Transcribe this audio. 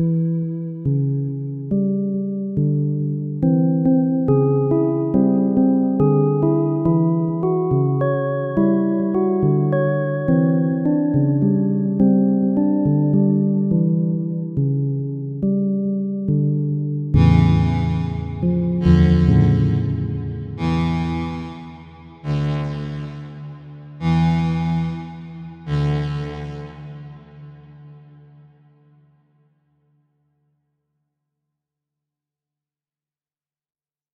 Música